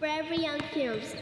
Forever Young Films.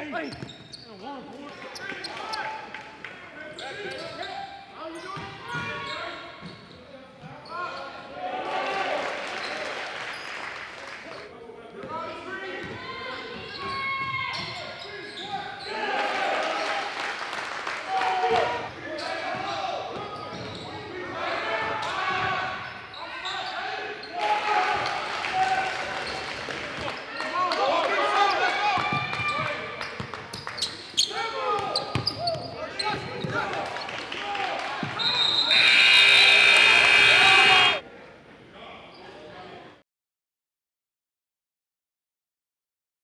Hey! How you doing?